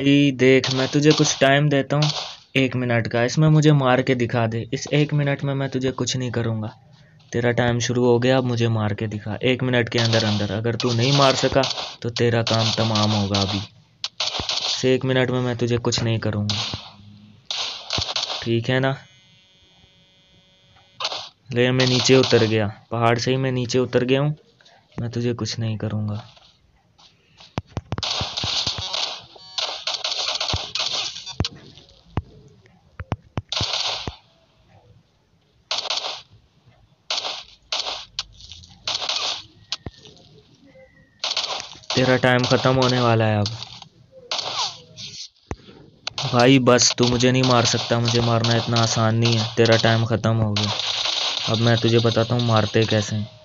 भाई, देख, मैं तुझे कुछ टाइम देता हूँ। एक मिनट का। इसमें मुझे मार के दिखा दे। इस एक मिनट में मैं तुझे कुछ नहीं करूँगा। तेरा टाइम शुरू हो गया, अब मुझे मार के दिखा। एक मिनट के अंदर अंदर। अगर तू नहीं मार सका तो तेरा काम तमाम होगा अभी। से एक मिनट में मैं तुझे कुछ नहीं करूँगा। ठीक है ना? ले, मैं नीचे उतर गया। पहाड़ से ही मैं नीचे उतर गया हूँ। मैं तुझे कुछ नहीं करूँगा। तेरा टाइम ख़त्म होने वाला है अब। भाई, बस तू मुझे नहीं मार सकता, मुझे मारना इतना आसान नहीं है। तेरा टाइम ख़त्म हो गया। अब मैं तुझे बताता हूँ, मारते कैसे हैं।